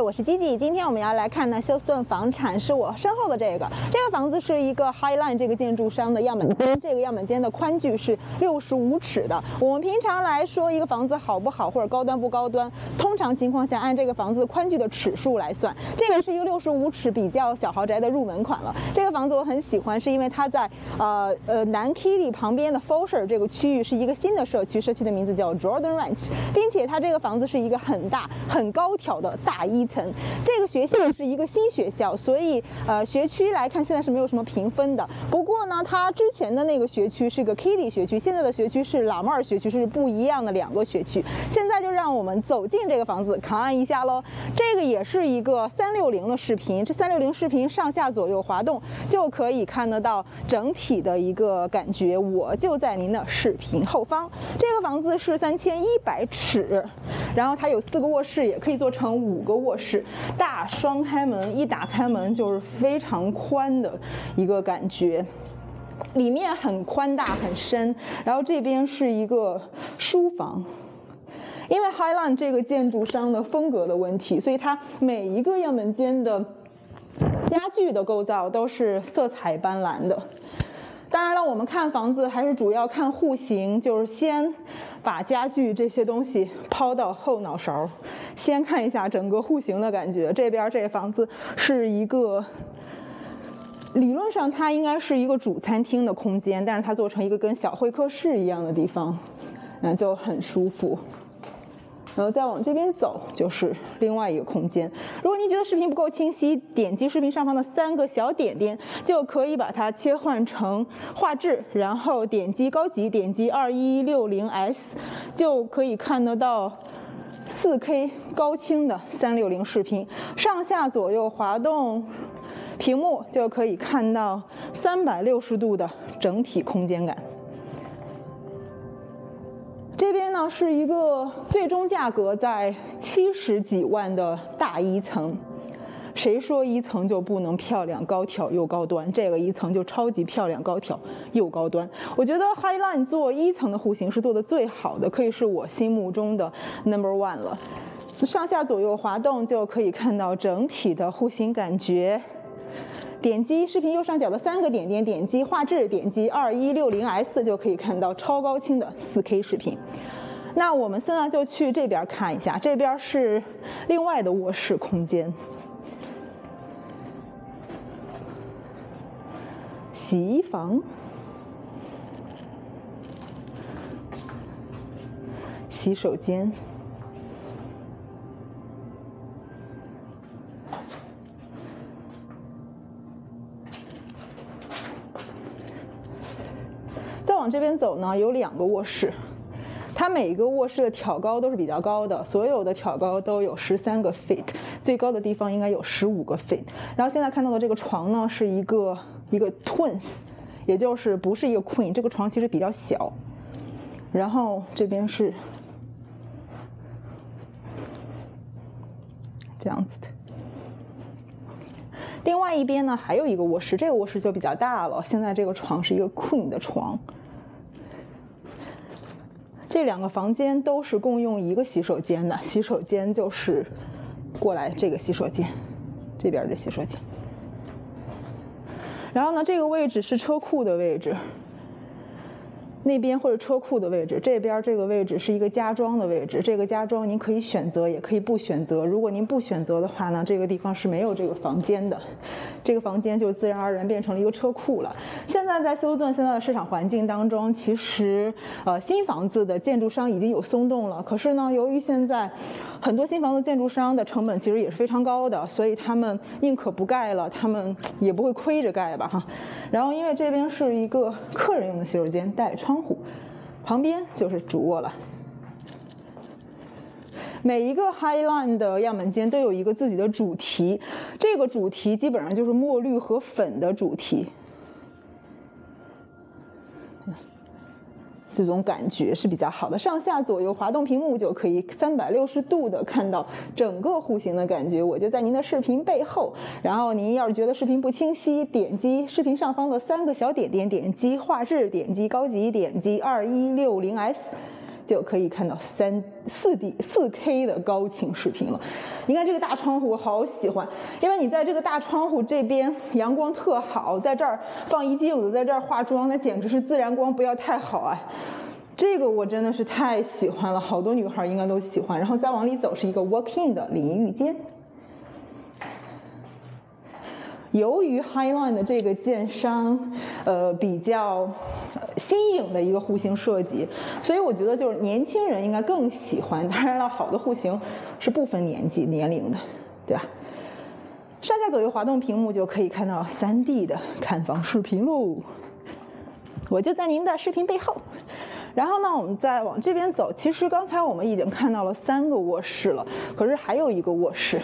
我是吉吉。今天我们要来看呢休斯顿房产，是我身后的这个。这个房子是一个 Highline 这个建筑商的样本间，这个样本间的宽距是六十五尺的。我们平常来说，一个房子好不好或者高端不高端，通常情况下按这个房子宽距的尺数来算。这个是一个六十五尺比较小豪宅的入门款了。这个房子我很喜欢，是因为它在呃呃南 Kitty 旁边的 f o s h e r 这个区域是一个新的社区，社区的名字叫 Jordan Ranch，并且它这个房子是一个很大很高挑的大一层。这个学校是一个新学校，所以呃学区来看现在是没有什么评分的。不过呢，它之前的那个学区是个 Kitty 学区，现在的学区是老妹儿学区，是不一样的两个学区。现在就让我们走进这个房子看一下喽。这个也是一个三六零的视频，这三六零视频上下左右滑动就可以看得到整体的一个感觉。我就在您的视频后方。这个房子是三千一百尺，然后它有四个卧室，也可以做成五个卧卧室。大双开门，一打开门就是非常宽的一个感觉，里面很宽大很深。然后这边是一个书房，因为 Highland 这个建筑商的风格的问题，所以它每一个样本间的家具的构造都是色彩斑斓的。当然了，我们看房子还是主要看户型，就是先把家具这些东西抛到后脑勺，先看一下整个户型的感觉。这边这房子是一个，理论上它应该是一个主餐厅的空间，但是它做成一个跟小会客室一样的地方，嗯，就很舒服。然后再往这边走就是另外一个空间。如果您觉得视频不够清晰，点击视频上方的三个小点点，就可以把它切换成画质，然后点击高级，点击二一六零 S，就可以看得到 4K 高清的三六零视频。上下左右滑动屏幕，就可以看到三百六十度的整体空间感。这边呢是一个最终价格在七十几万的大一层，谁说一层就不能漂亮、高挑又高端？这个一层就超级漂亮、高挑又高端。我觉得 Highline 做一层的户型是做的最好的，可以是我心目中的 Number One 了。上下左右滑动就可以看到整体的户型感觉。点击视频右上角的三个点点，点击画质，点击二一六零 S 就可以看到超高清的四 K 视频。那我们现在就去这边看一下，这边是另外的卧室空间，洗衣房、洗手间。再往这边走呢，有两个卧室，它每一个卧室的挑高都是比较高的，所有的挑高都有十三个 feet，最高的地方应该有十五个 feet。然后现在看到的这个床呢，是一个一个 twins，也就是不是一个 queen，这个床其实比较小。然后这边是这样子的。另外一边呢，还有一个卧室，这个卧室就比较大了。现在这个床是一个 queen 的床。这两个房间都是共用一个洗手间的，洗手间就是过来这个洗手间，这边的洗手间。然后呢，这个位置是车库的位置。那边或者车库的位置，这边这个位置是一个家装的位置。这个家装您可以选择，也可以不选择。如果您不选择的话呢，这个地方是没有这个房间的，这个房间就自然而然变成了一个车库了。现在在休斯顿现在的市场环境当中，其实呃新房子的建筑商已经有松动了。可是呢，由于现在很多新房子建筑商的成本其实也是非常高的，所以他们宁可不盖了，他们也不会亏着盖吧哈。然后因为这边是一个客人用的洗手间，带窗。窗户旁边就是主卧了。每一个 Highline 的样板间都有一个自己的主题，这个主题基本上就是墨绿和粉的主题。这种感觉是比较好的，上下左右滑动屏幕就可以三百六十度的看到整个户型的感觉。我就在您的视频背后，然后您要是觉得视频不清晰，点击视频上方的三个小点点，点击画质，点击高级，点击二一六零 S。就可以看到三四 D 四 K 的高清视频了。你看这个大窗户，我好喜欢，因为你在这个大窗户这边阳光特好，在这儿放一镜子，在这儿化妆，那简直是自然光不要太好啊。这个我真的是太喜欢了，好多女孩应该都喜欢。然后再往里走是一个 walk-in 的淋浴间。由于 Highline 的这个建商，呃，比较新颖的一个户型设计，所以我觉得就是年轻人应该更喜欢。当然了，好的户型是不分年纪年龄的，对吧？上下左右滑动屏幕就可以看到 3D 的看房视频喽。我就在您的视频背后。然后呢，我们再往这边走。其实刚才我们已经看到了三个卧室了，可是还有一个卧室，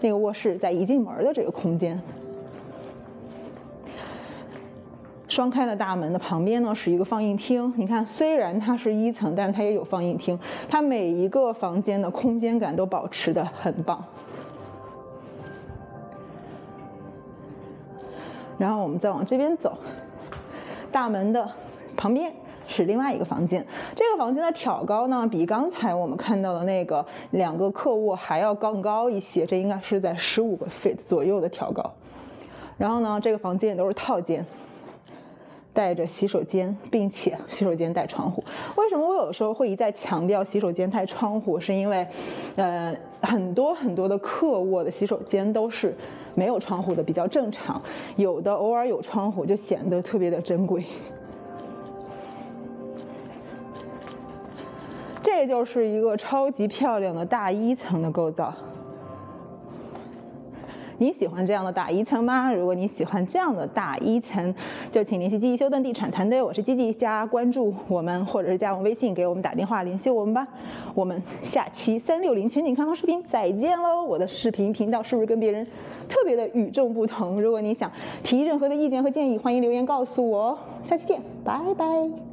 那个卧室在一进门的这个空间。双开的大门的旁边呢是一个放映厅。你看，虽然它是一层，但是它也有放映厅。它每一个房间的空间感都保持的很棒。然后我们再往这边走，大门的旁边是另外一个房间。这个房间的挑高呢，比刚才我们看到的那个两个客卧还要更高一些。这应该是在十五个 feet 左右的挑高。然后呢，这个房间也都是套间。带着洗手间，并且洗手间带窗户。为什么我有的时候会一再强调洗手间带窗户？是因为，呃，很多很多的客卧的洗手间都是没有窗户的，比较正常。有的偶尔有窗户，就显得特别的珍贵。这就是一个超级漂亮的大一层的构造。你喜欢这样的大一层吗？如果你喜欢这样的大一层，就请联系积极修顿地产团队。我是积极，加关注我们，或者是加我们微信，给我们打电话联系我们吧。我们下期三六零全景看房视频再见喽！我的视频频道是不是跟别人特别的与众不同？如果你想提任何的意见和建议，欢迎留言告诉我哦。下期见，拜拜。